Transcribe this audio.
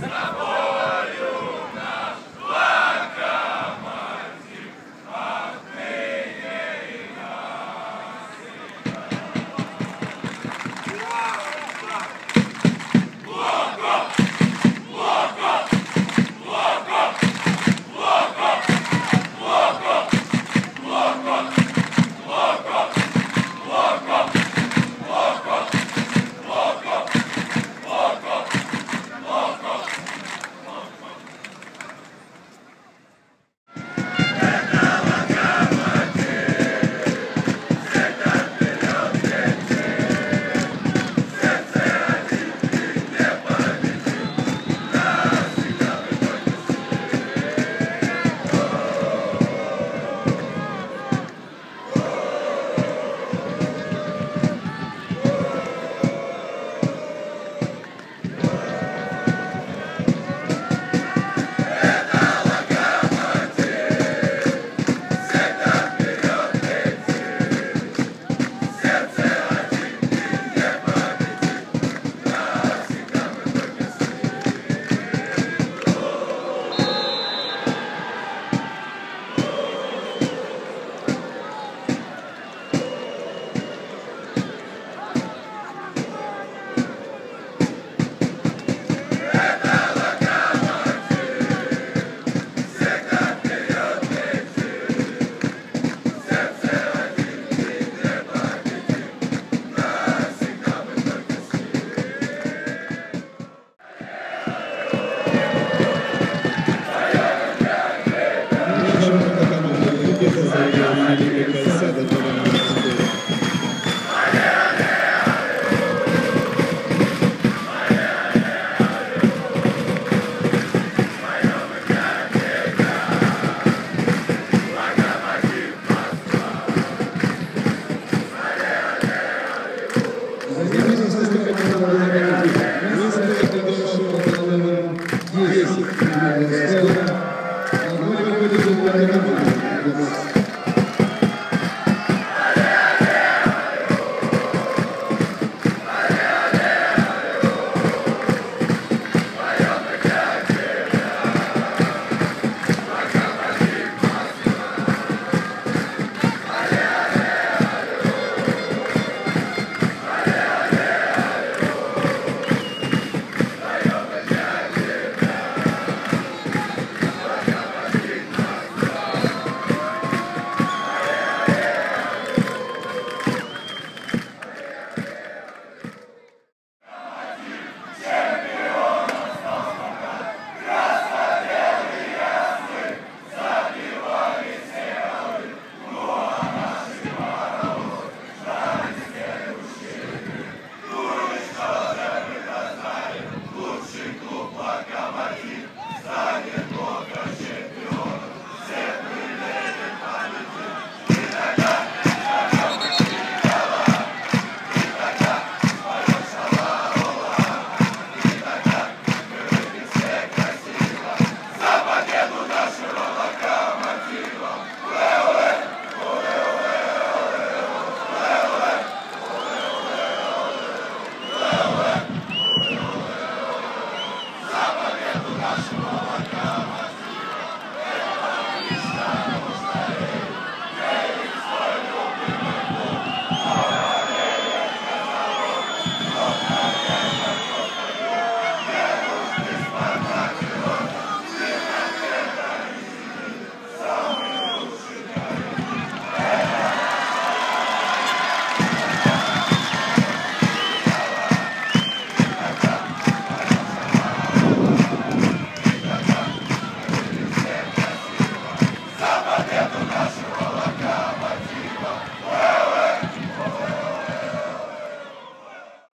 ¡Vamos!